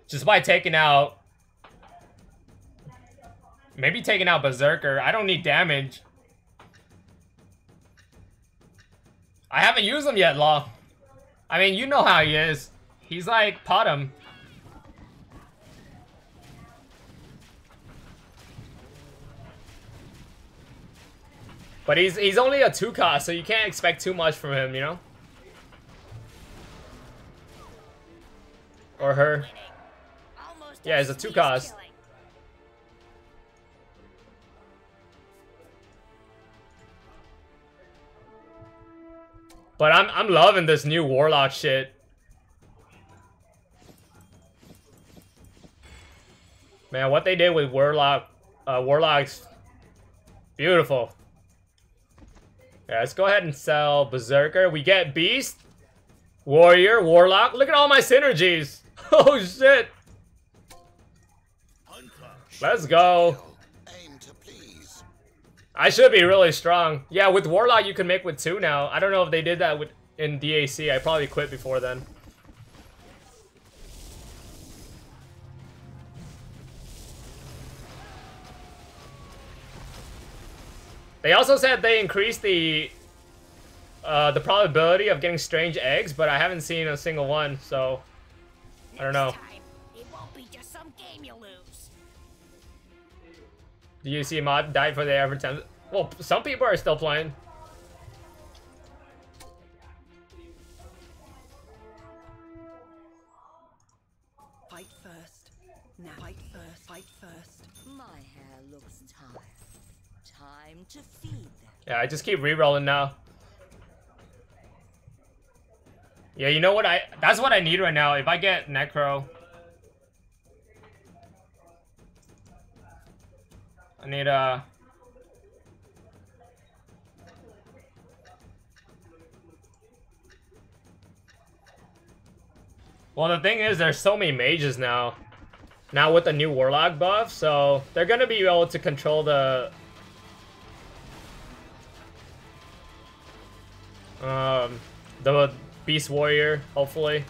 Just by taking out Maybe taking out Berserker. I don't need damage. I haven't used them yet, Law. I mean, you know how he is. He's like Potum. But he's he's only a 2-cost, so you can't expect too much from him, you know? Or her. Yeah, he's a 2-cost. But I'm I'm loving this new warlock shit. Man, what they did with warlock uh, warlocks, beautiful. Yeah, let's go ahead and sell berserker. We get beast, warrior, warlock. Look at all my synergies. Oh shit. Let's go. I should be really strong. Yeah, with Warlock you can make with two now. I don't know if they did that with in DAC. I probably quit before then. They also said they increased the uh, the probability of getting strange eggs, but I haven't seen a single one, so I don't know. Lose. DUC mod died for the ever time. Well, some people are still playing. Fight first. Now fight first. Fight first. My hair looks tired. Time to feed them. Yeah, I just keep re-rolling now. Yeah, you know what? I That's what I need right now. If I get Necro... I need, uh... Well, the thing is, there's so many mages now. Now with the new Warlock buff, so they're gonna be able to control the Um, the Beast Warrior, hopefully.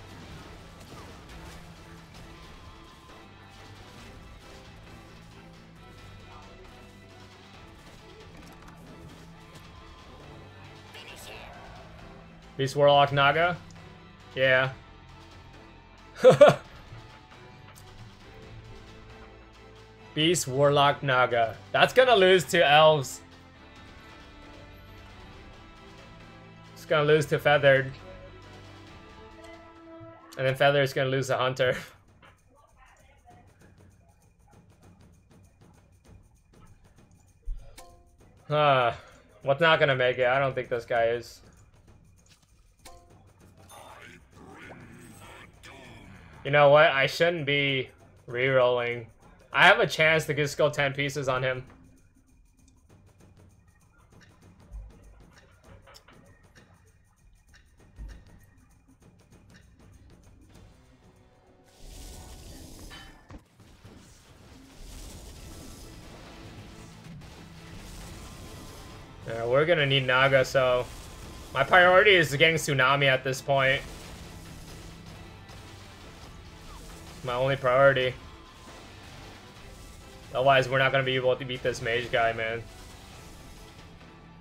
Beast Warlock Naga? Yeah. Beast Warlock Naga. That's gonna lose to elves. It's gonna lose to Feathered. And then Feather's gonna lose to Hunter. Ah, what's not gonna make it? I don't think this guy is. You know what? I shouldn't be re-rolling. I have a chance to just go 10 pieces on him. Yeah, we're gonna need Naga, so... My priority is getting Tsunami at this point. My only priority. Otherwise, we're not gonna be able to beat this mage guy, man.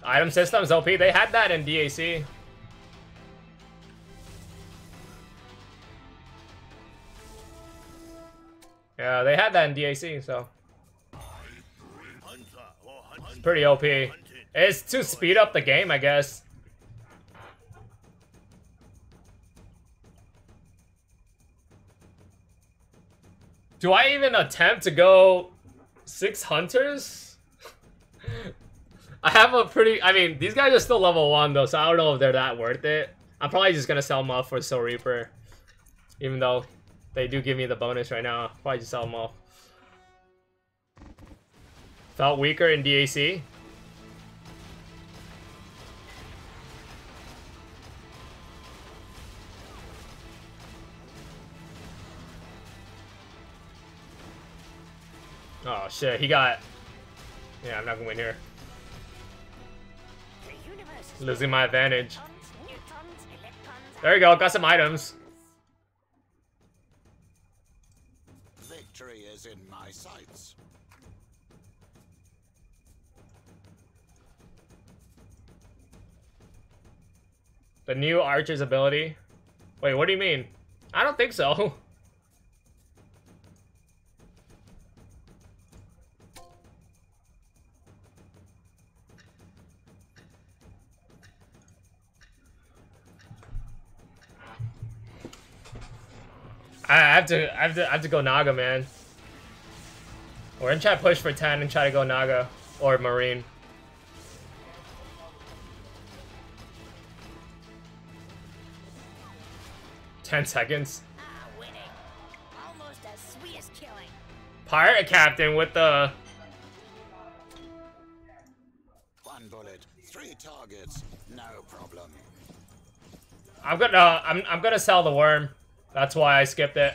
Item systems LP, they had that in DAC. Yeah, they had that in DAC, so... It's pretty OP. It's to speed up the game, I guess. Do I even attempt to go six hunters? I have a pretty... I mean, these guys are still level one, though, so I don't know if they're that worth it. I'm probably just gonna sell them off for Soul Reaper. Even though they do give me the bonus right now. Probably just sell them off. Felt weaker in DAC. Oh shit, he got... Yeah, I'm not gonna win here. Losing my advantage. There you go, got some items. Victory is in my sights. The new Archer's ability. Wait, what do you mean? I don't think so. have to, I have to, I have to go Naga, man. We're gonna try to push for 10 and try to go Naga or Marine. Ten seconds. Almost as sweet as killing. Pirate Captain with the One bullet, three targets, no problem. I'm gonna uh, I'm I'm gonna sell the worm. That's why I skipped it.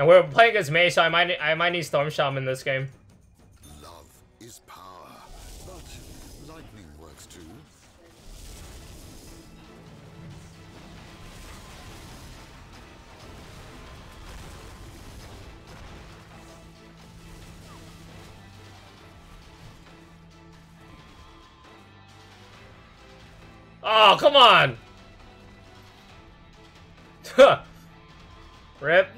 And we're playing as Mei, so I might I might need Storm Shaman in this game. Love is power, but lightning works too. Oh, come on! Rip.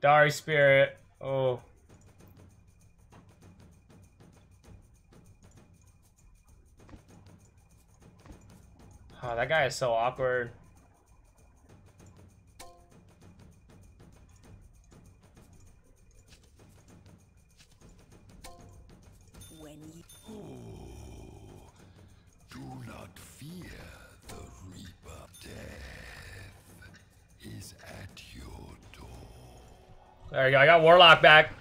Dark Spirit. Oh. Oh, that guy is so awkward. When you... Oh, do not fear the Reaper. Death is at your door. There you go. I got Warlock back.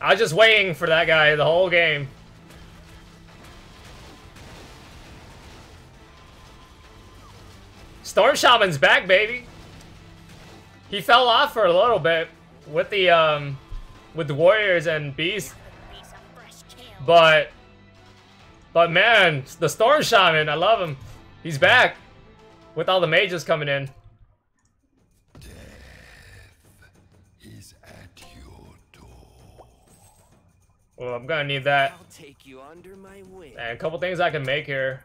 I was just waiting for that guy the whole game. Storm Shaman's back, baby. He fell off for a little bit with the um with the Warriors and Beast. But but man, the Storm Shaman, I love him. He's back with all the mages coming in. Well, I'm gonna need that. I'll take you under my wing. And a couple things I can make here.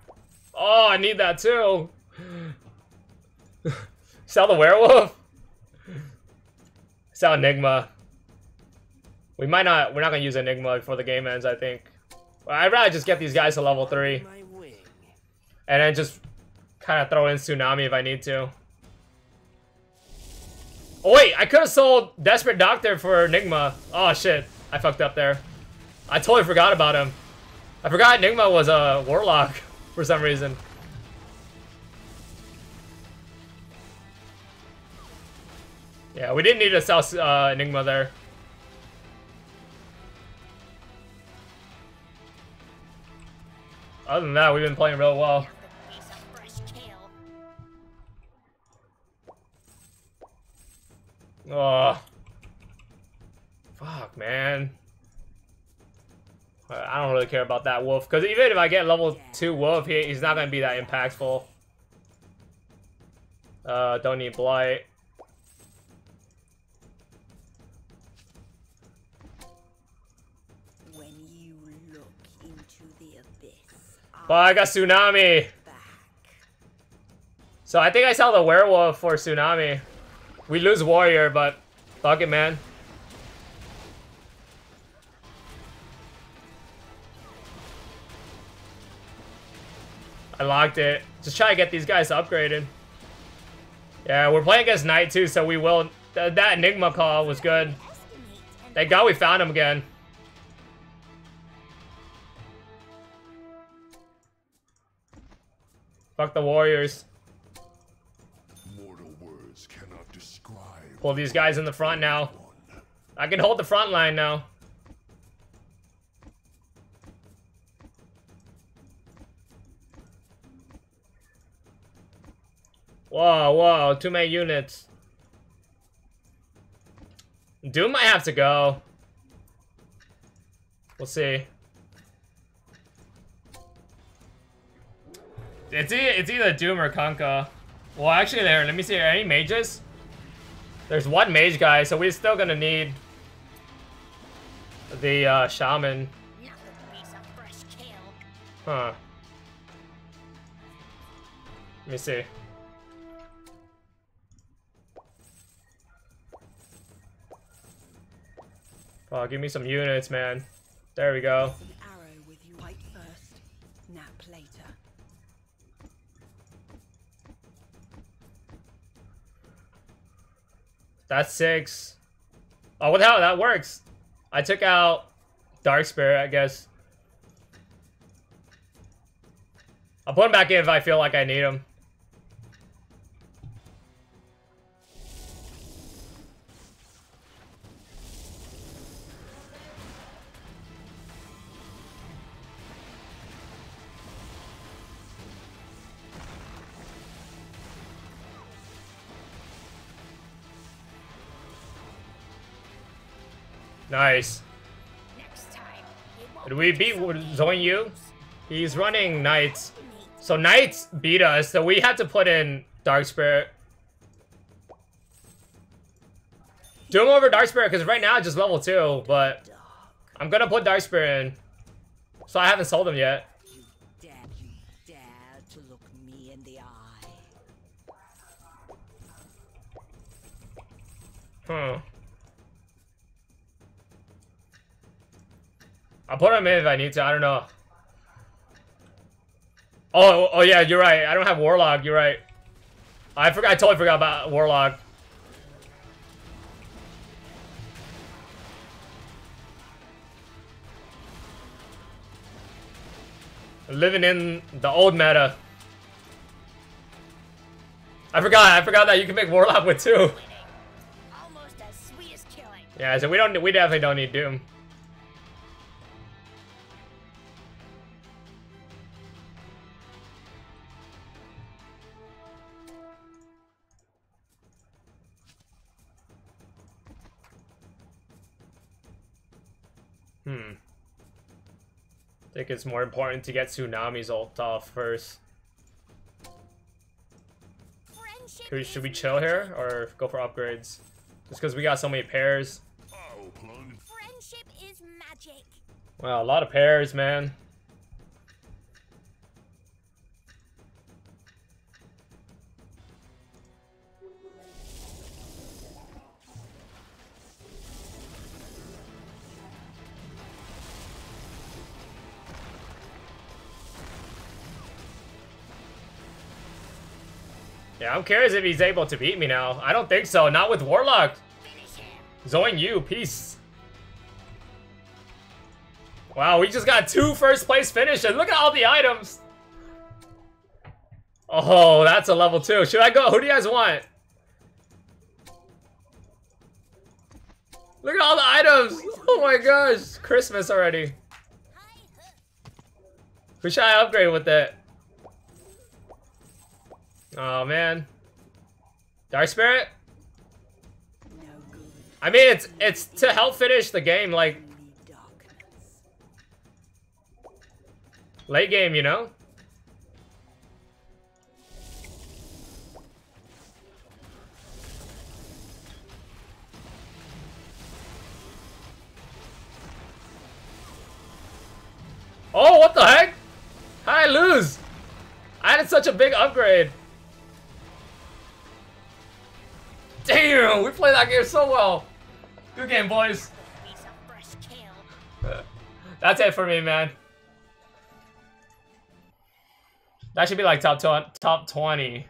Oh, I need that too. Sell the werewolf. Sell Enigma. We might not. We're not gonna use Enigma before the game ends. I think. I'd rather just get these guys to level three, and then just kind of throw in Tsunami if I need to. Oh wait, I could have sold Desperate Doctor for Enigma. Oh shit, I fucked up there. I totally forgot about him. I forgot Enigma was a warlock for some reason. Yeah, we didn't need to sell uh, Enigma there. Other than that, we've been playing real well. Oh. Fuck, man. I don't really care about that wolf. Because even if I get level 2 wolf, he, he's not going to be that impactful. Uh, don't need blight. When you look into the abyss, But I got Tsunami. So I think I sell the werewolf for Tsunami. We lose warrior, but fuck it, man. I locked it. Just try to get these guys upgraded. Yeah, we're playing against Knight too, so we will. Th that Enigma call was good. Thank God we found him again. Fuck the Warriors. Mortal words cannot describe. Pull these guys in the front now. I can hold the front line now. Whoa, whoa, too many units. Doom might have to go. We'll see. It's, e it's either Doom or Kunkka. Well, actually, there. Let me see. Are any mages? There's one mage guy, so we're still gonna need the uh, shaman. Huh. Let me see. Oh, give me some units, man. There we go. an arrow with you. Fight first, nap later. That's six. Oh, what the hell? That works. I took out Dark Spirit, I guess. I'll put him back in if I feel like I need him. Nice. Did we beat Zoin Yu? He's running Knights. So Knights beat us, so we had to put in Dark Spirit. Do him over Dark Spirit, because right now it's just level 2, but I'm gonna put Dark Spirit in. So I haven't sold him yet. You I'll put him in if I need to. I don't know. Oh, oh yeah, you're right. I don't have Warlock. You're right. I forgot. I totally forgot about Warlock. Living in the old meta. I forgot. I forgot that you can make Warlock with two. Almost as sweet as killing. Yeah, so we don't. We definitely don't need Doom. I think it's more important to get Tsunami's ult off first. Friendship Should we, should we chill here or go for upgrades? Just because we got so many pairs. Oh, I'll. Friendship is magic. Wow, a lot of pairs, man. Yeah, I'm curious if he's able to beat me now. I don't think so. Not with Warlock. Zoing you, peace. Wow, we just got two first place finishes. Look at all the items. Oh, that's a level two. Should I go? Who do you guys want? Look at all the items. Oh my gosh. Christmas already. Who should I upgrade with it? Oh man. Dark Spirit? I mean, it's it's to help finish the game, like late game, you know? Oh, what the heck? I lose? I had such a big upgrade. Damn, we played that game so well. Good game, boys. That's it for me, man. That should be like top top 20.